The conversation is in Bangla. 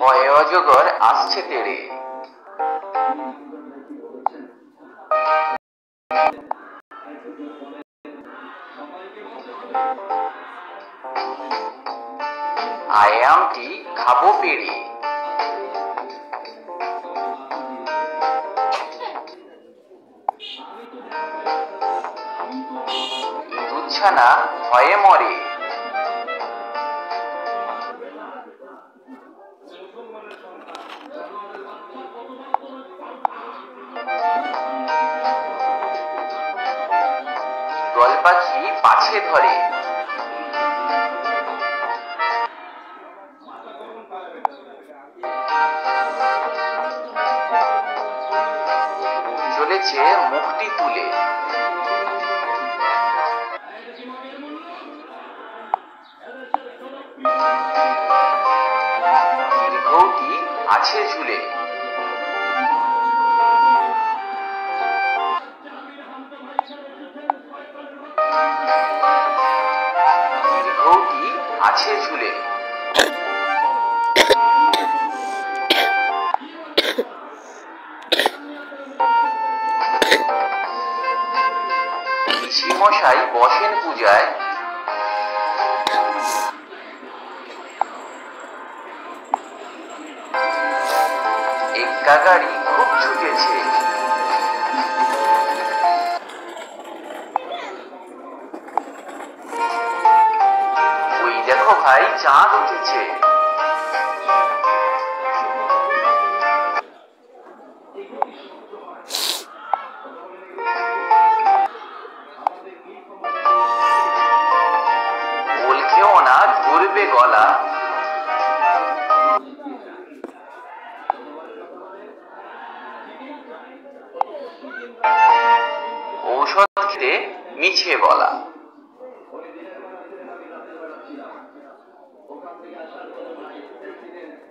ভয়ে অজগর আসছে তেড়ে। আয়ামটি খাব পেড়ে ইঁদুরছানা ভয়ে মরে। পাছে ধরে চলেছে মুখটি তুলে। আছে ঝুলে। আছে ঝুলে মশাই বসেন পূজায়। এক্কা গাড়ি খুব ছুটেছে। দেখো ভাই চাঁদ উঠেছে ধরবে গলা। ঔষধ খেতে মিছে বলা 朝からお出迎えしてきたんです。